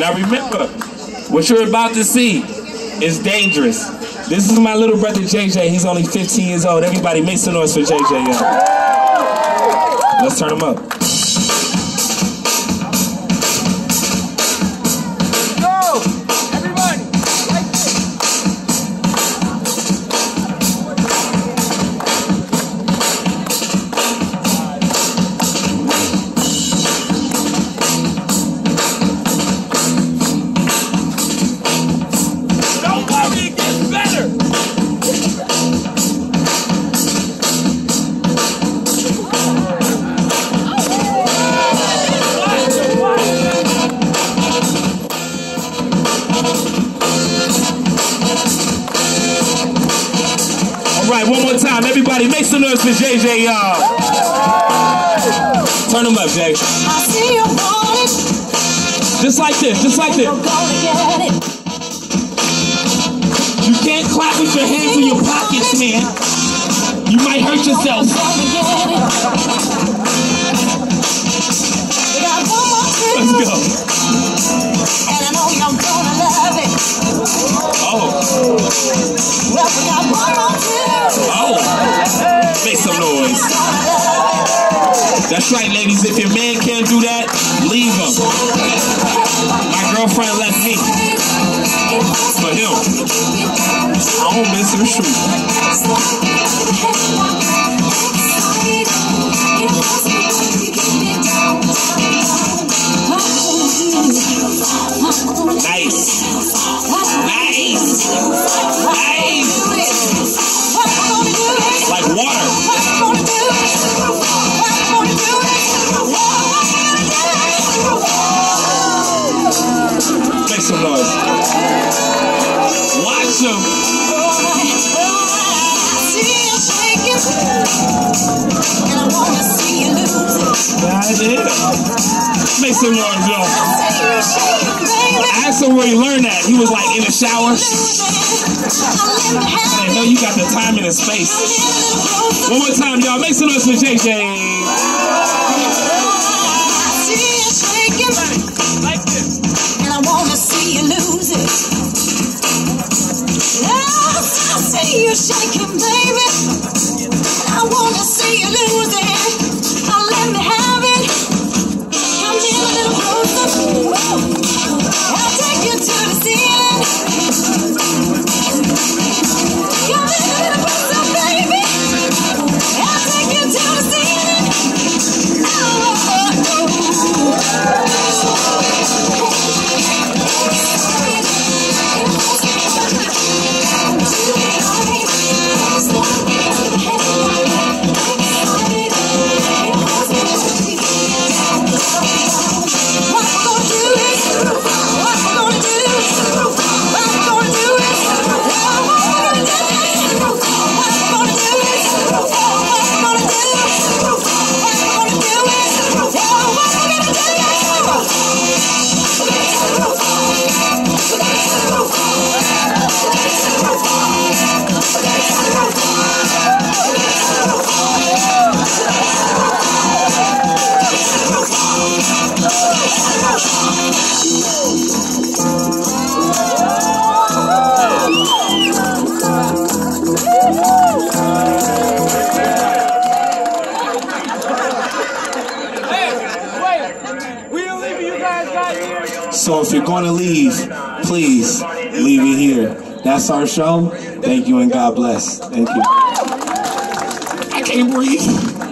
Now remember, what you're about to see is dangerous. This is my little brother JJ. He's only 15 years old. Everybody make some noise for JJ. Let's turn him up. Everybody make some noise for JJ, y'all. Turn them up, Jay. Just like this, just like this. You can't clap with your hands in your pockets, man. You might hurt yourself. Let's go. Oh. Oh. That's right, ladies. If your man can't do that, leave him. My girlfriend left me for him. I don't miss her shoes. Some noise. Watch him. I. Make some noise, yo. I asked him where he learned that. He was like in the shower. I know you got the time and the space. One more time, y'all. Make some noise for JJ. See So if you're going to leave, please leave it here. That's our show. Thank you and God bless. Thank you. I can't breathe.